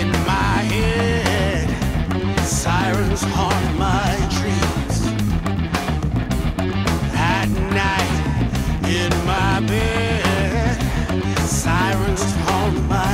in my head. Sirens haunt my dreams. At night in my bed, sirens haunt my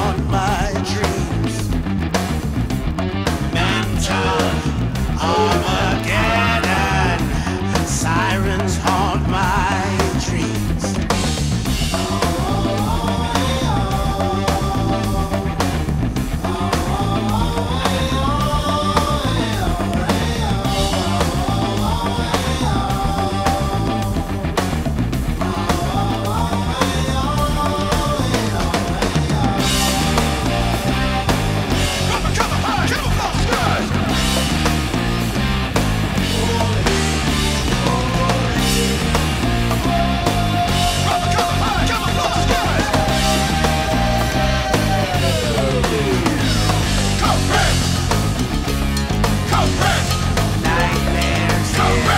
In